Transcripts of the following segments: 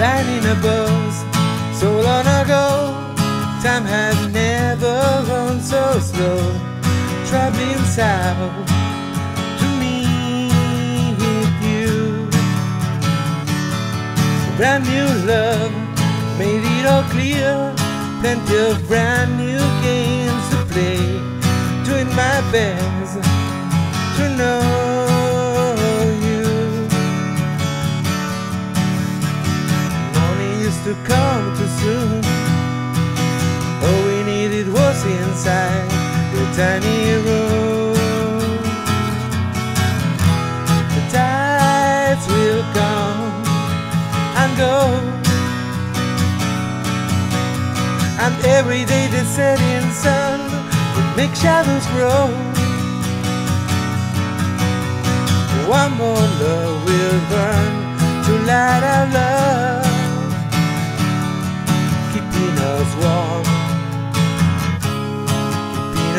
riding a bus so long ago. Time has never run so slow. Traveling south to meet you. Brand new love made it all clear. Plenty of brand new games to play. Doing my best to come too soon. All we needed was inside the tiny room. The tides will come and go. And every day the setting sun will make shadows grow. One more love will burn to light our love,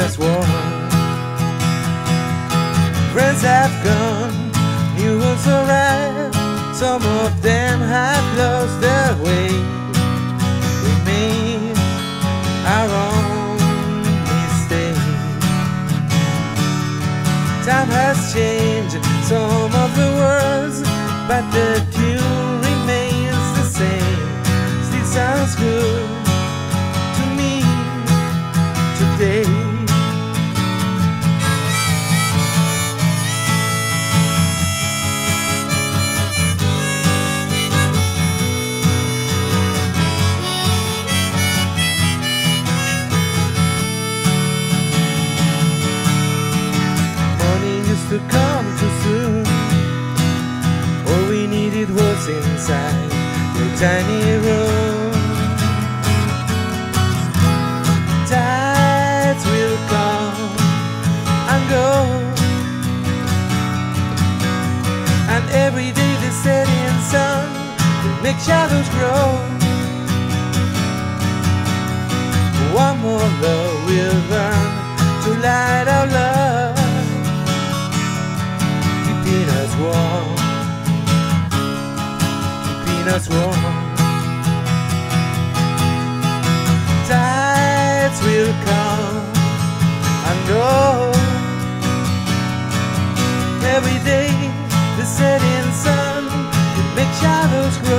us warm. Friends have gone, new ones arrived. Some of them have lost their way. We made our own mistake. Time has changed some of inside the tiny room. Tides will come and go, and every day the setting sun will make shadows grow. Tides will come and go. Every day the setting sun, it make shadows grow.